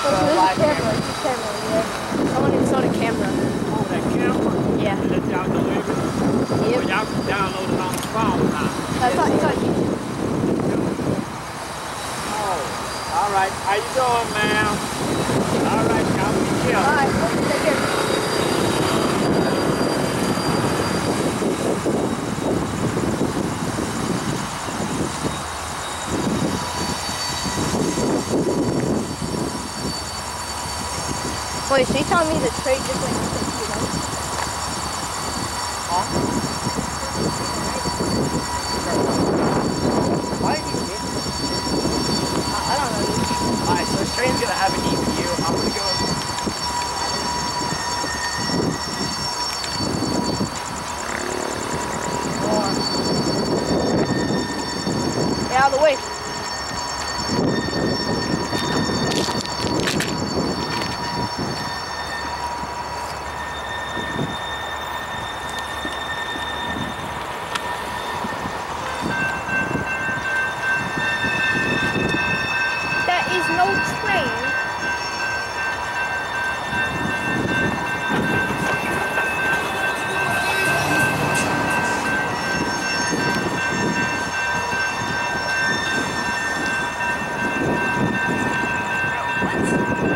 for a camera. It's a camera, yeah. Someone a camera. Oh, that camera? Yeah. Yeah. y'all Yep. Well, y'all can download it on the phone now. That's on, it's on YouTube. Oh, all right. How you doing, ma'am? All right, y'all be careful. Wait, so you telling me the trade just went to you know? Huh? Why are you here? I, I don't know. Alright, so this train's gonna have an EPU. I'm gonna go. Get out of the way.